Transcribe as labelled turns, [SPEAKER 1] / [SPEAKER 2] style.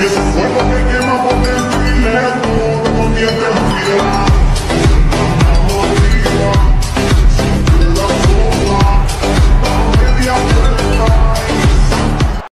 [SPEAKER 1] Yes,